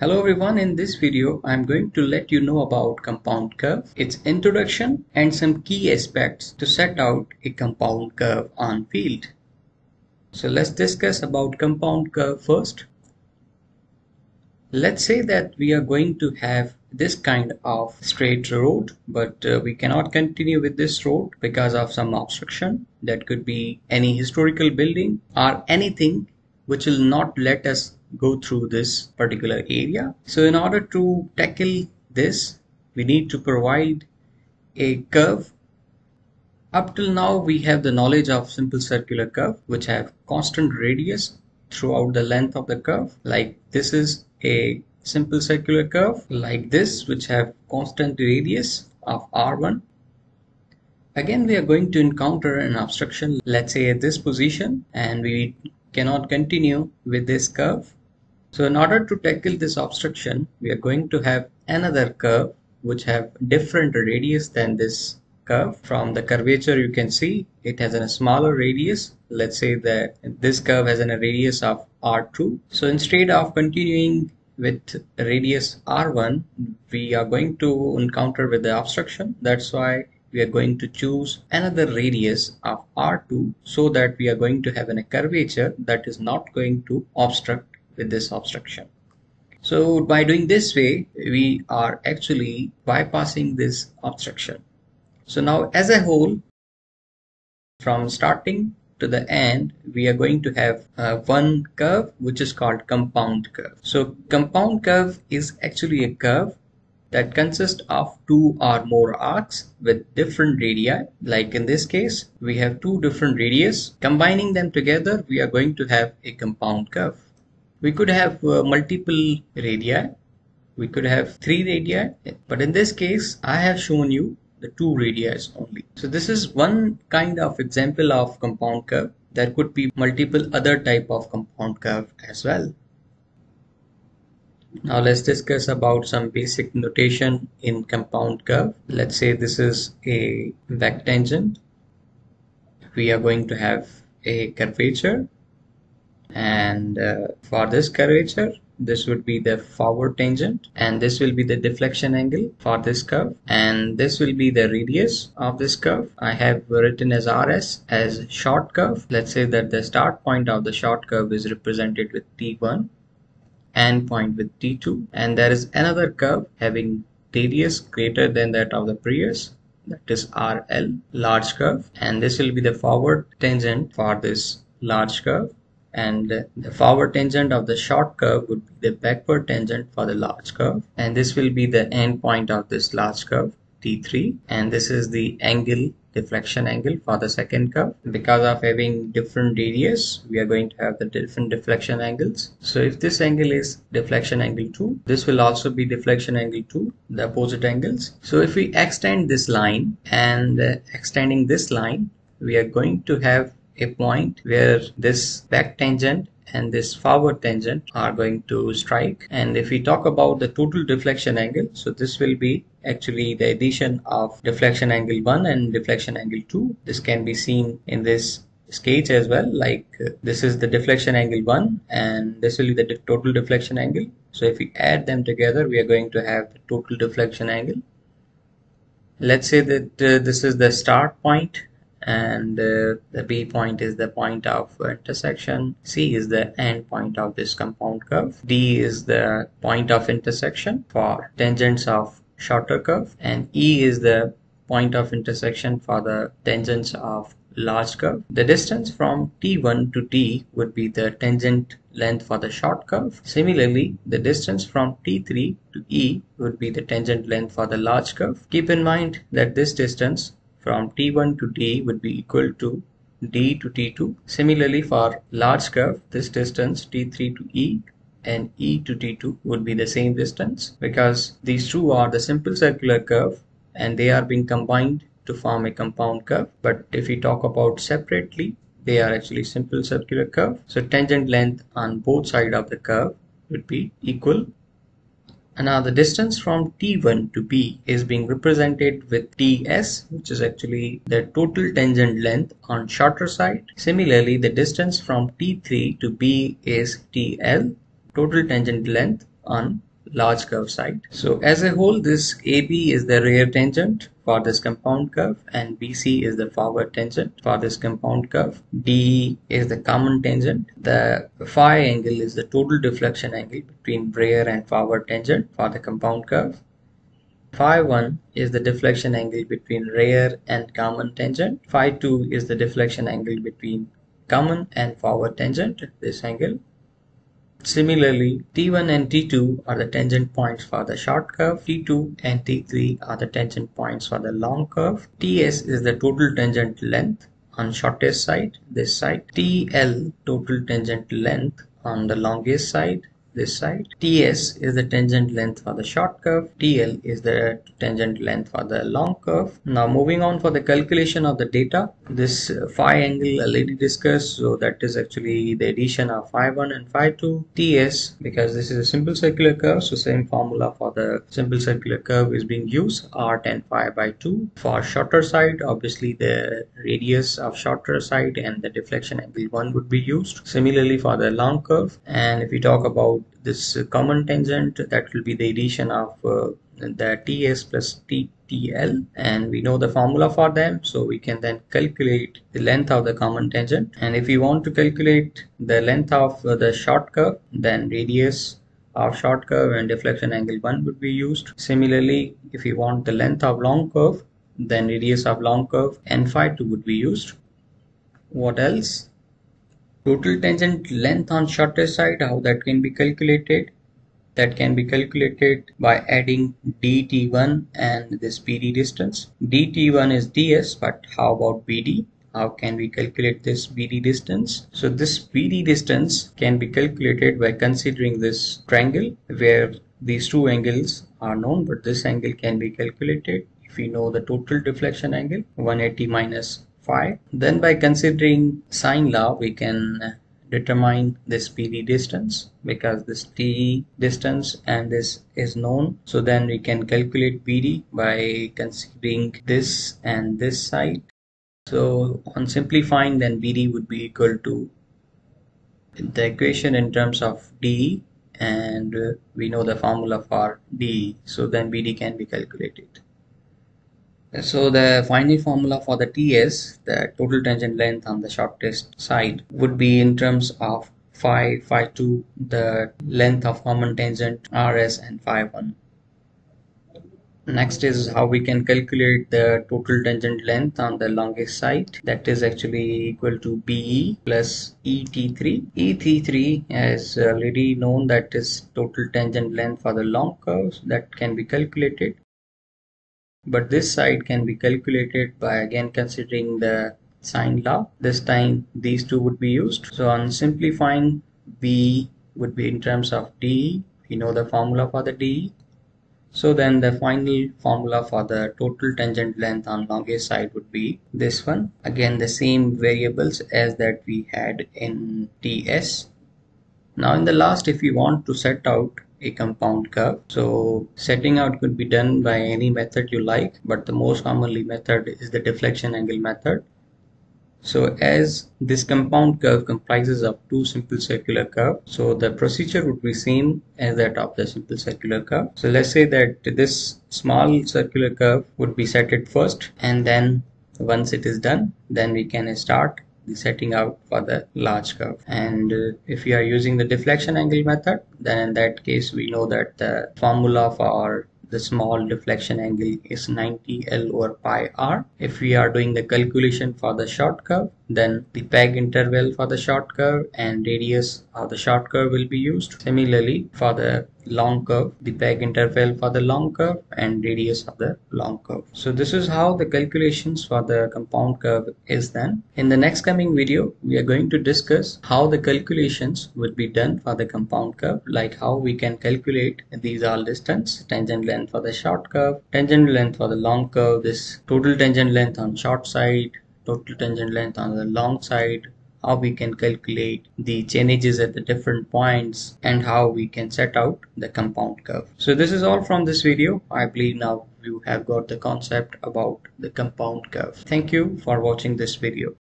Hello everyone, in this video I'm going to let you know about compound curve, its introduction and some key aspects to set out a compound curve on field. So let's discuss about compound curve first. Let's say that we are going to have this kind of straight road but uh, we cannot continue with this road because of some obstruction that could be any historical building or anything which will not let us go through this particular area. So in order to tackle this, we need to provide a curve. Up till now, we have the knowledge of simple circular curve, which have constant radius throughout the length of the curve. Like this is a simple circular curve like this, which have constant radius of R1. Again, we are going to encounter an obstruction, let's say at this position, and we cannot continue with this curve so in order to tackle this obstruction, we are going to have another curve which have different radius than this curve. From the curvature you can see it has a smaller radius. Let's say that this curve has a radius of R2. So instead of continuing with radius R1, we are going to encounter with the obstruction. That's why we are going to choose another radius of R2 so that we are going to have a curvature that is not going to obstruct with this obstruction. So by doing this way, we are actually bypassing this obstruction. So now as a whole, from starting to the end, we are going to have uh, one curve which is called compound curve. So compound curve is actually a curve that consists of two or more arcs with different radii. Like in this case, we have two different radius. Combining them together, we are going to have a compound curve we could have uh, multiple radii. We could have three radii. But in this case I have shown you the two radii only. So this is one kind of example of compound curve. There could be multiple other type of compound curve as well. Now let's discuss about some basic notation in compound curve. Let's say this is a back tangent we are going to have a curvature and uh, for this curvature this would be the forward tangent and this will be the deflection angle for this curve and this will be the radius of this curve. I have written as rs as short curve. Let's say that the start point of the short curve is represented with t1 end point with t2 and there is another curve having radius greater than that of the previous that is rl large curve. And this will be the forward tangent for this large curve and the forward tangent of the short curve would be the backward tangent for the large curve. And this will be the end point of this large curve t3 and this is the angle deflection angle for the second curve. Because of having different radius we are going to have the different deflection angles. So if this angle is deflection angle 2 this will also be deflection angle 2 the opposite angles. So if we extend this line and uh, extending this line we are going to have a point where this back tangent and this forward tangent are going to strike. And if we talk about the total deflection angle so this will be actually the addition of deflection angle 1 and deflection angle 2 this can be seen in this sketch as well like uh, this is the deflection angle 1 and this will be the total deflection angle. So if we add them together we are going to have the total deflection angle. Let's say that uh, this is the start point and uh, the B point is the point of intersection. C is the end point of this compound curve. D is the point of intersection for tangents of shorter curve and E is the point of intersection for the tangents of large curve. The distance from T1 to D would be the tangent length for the short curve. Similarly, the distance from T3 to E would be the tangent length for the large curve. Keep in mind that this distance from T1 to D would be equal to D to T2. Similarly for large curve this distance T3 to E and E to T2 would be the same distance because these two are the simple circular curve and they are being combined to form a compound curve but if we talk about separately they are actually simple circular curve so tangent length on both sides of the curve would be equal and now the distance from T1 to B is being represented with TS which is actually the total tangent length on shorter side. Similarly the distance from T3 to B is TL total tangent length on large curve side. So as a whole, this AB is the rear tangent for this compound curve and BC is the forward tangent for this compound curve. DE is the common tangent. The phi angle is the total deflection angle between rear and forward tangent for the compound curve. Phi 1 is the deflection angle between rear and common tangent. Phi 2 is the deflection angle between common and forward tangent, this angle. Similarly, T1 and T2 are the tangent points for the short curve, T2 and T3 are the tangent points for the long curve, TS is the total tangent length on shortest side, this side, TL total tangent length on the longest side, this side. TS is the tangent length for the short curve. TL is the tangent length for the long curve. Now moving on for the calculation of the data. This uh, phi angle uh, already discussed. So that is actually the addition of phi 1 and phi 2. TS because this is a simple circular curve. So same formula for the simple circular curve is being used. R tan phi by 2. For shorter side obviously the radius of shorter side and the deflection angle 1 would be used. Similarly for the long curve and if we talk about this common tangent that will be the addition of uh, the ts plus ttl and we know the formula for them so we can then calculate the length of the common tangent. And if we want to calculate the length of uh, the short curve then radius of short curve and deflection angle 1 would be used. Similarly if you want the length of long curve then radius of long curve n phi 2 would be used. What else total tangent length on shortest side how that can be calculated? That can be calculated by adding dt1 and this bd distance. Dt1 is ds but how about bd how can we calculate this bd distance? So this bd distance can be calculated by considering this triangle where these two angles are known but this angle can be calculated. If we know the total deflection angle 180 minus phi. Then by considering sine law, we can determine this BD distance because this T distance and this is known. So then we can calculate BD by considering this and this side. So on simplifying then BD would be equal to the equation in terms of DE and we know the formula for DE. So then BD can be calculated. So the final formula for the TS, the total tangent length on the shortest side would be in terms of phi, phi 2, the length of common tangent RS and phi 1. Next is how we can calculate the total tangent length on the longest side. That is actually equal to BE plus ET3. ET3 is already known that is total tangent length for the long curves that can be calculated but this side can be calculated by again considering the sine law. This time these two would be used. So on simplifying b would be in terms of d. We know the formula for the d. So then the final formula for the total tangent length on longest side would be this one. Again the same variables as that we had in ts now in the last if we want to set out a compound curve. So setting out could be done by any method you like, but the most commonly method is the deflection angle method. So as this compound curve comprises of two simple circular curves, so the procedure would be same as that of the simple circular curve. So let's say that this small circular curve would be set at first and then once it is done, then we can start the setting out for the large curve and uh, if we are using the deflection angle method then in that case we know that the formula for the small deflection angle is 90 L over pi r. If we are doing the calculation for the short curve, then the peg interval for the short curve and radius of the short curve will be used. Similarly, for the long curve, the peg interval for the long curve and radius of the long curve. So this is how the calculations for the compound curve is done. In the next coming video, we are going to discuss how the calculations would be done for the compound curve, like how we can calculate these all distance, tangent length for the short curve, tangent length for the long curve, this total tangent length on short side, total tangent length on the long side, how we can calculate the chainages at the different points and how we can set out the compound curve. So this is all from this video. I believe now you have got the concept about the compound curve. Thank you for watching this video.